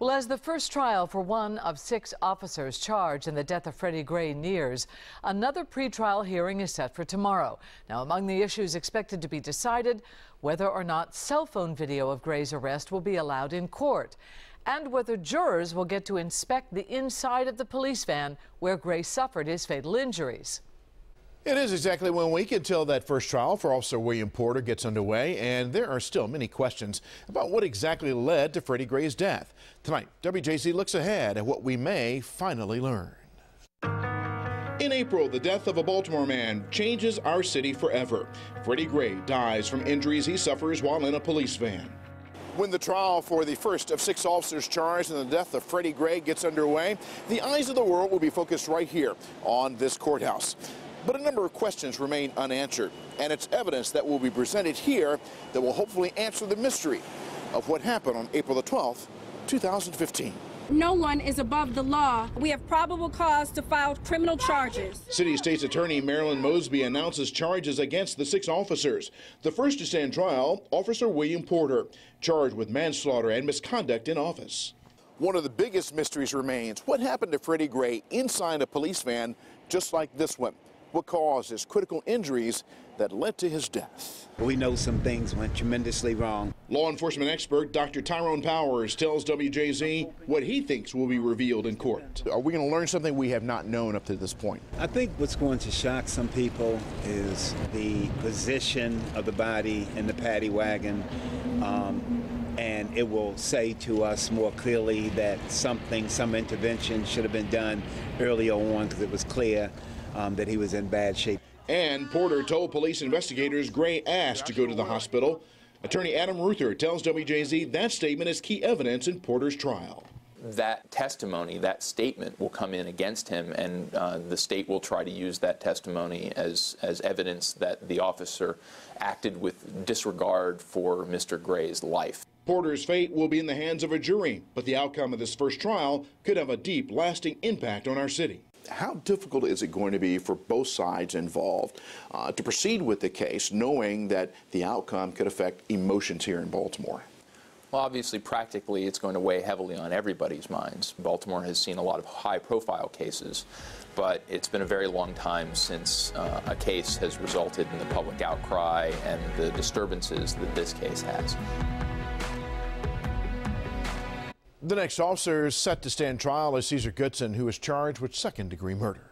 Well, as the first trial for one of six officers charged in the death of Freddie Gray nears, another pretrial hearing is set for tomorrow. Now, among the issues expected to be decided, whether or not cell phone video of Gray's arrest will be allowed in court, and whether jurors will get to inspect the inside of the police van where Gray suffered his fatal injuries. It is exactly one week until that first trial for Officer William Porter gets underway, and there are still many questions about what exactly led to Freddie Gray's death. Tonight, WJZ looks ahead at what we may finally learn. In April, the death of a Baltimore man changes our city forever. Freddie Gray dies from injuries he suffers while in a police van. When the trial for the first of six officers charged in the death of Freddie Gray gets underway, the eyes of the world will be focused right here on this courthouse. But a number of questions remain unanswered, and it's evidence that will be presented here that will hopefully answer the mystery of what happened on April the 12th, 2015. No one is above the law. We have probable cause to file criminal charges. City State's Attorney Marilyn Mosby announces charges against the six officers. The first to stand trial, Officer William Porter, charged with manslaughter and misconduct in office. One of the biggest mysteries remains what happened to Freddie Gray inside a police van just like this one what caused his critical injuries that led to his death. We know some things went tremendously wrong. Law enforcement expert Dr. Tyrone Powers tells WJZ what he thinks will be revealed in court. Are we going to learn something we have not known up to this point? I think what's going to shock some people is the position of the body in the paddy wagon. Um, and it will say to us more clearly that something, some intervention should have been done earlier on because it was clear um, that he was in bad shape. And Porter told police investigators Gray asked to go to the hospital. Attorney Adam Ruther tells WJZ that statement is key evidence in Porter's trial that testimony, that statement will come in against him, and uh, the state will try to use that testimony as, as evidence that the officer acted with disregard for Mr. Gray's life. Porter's fate will be in the hands of a jury, but the outcome of this first trial could have a deep, lasting impact on our city how difficult is it going to be for both sides involved uh, to proceed with the case, knowing that the outcome could affect emotions here in Baltimore? Well, obviously, practically, it's going to weigh heavily on everybody's minds. Baltimore has seen a lot of high profile cases, but it's been a very long time since uh, a case has resulted in the public outcry and the disturbances that this case has. The next officer is set to stand trial is Caesar Goodson, who is charged with second degree murder.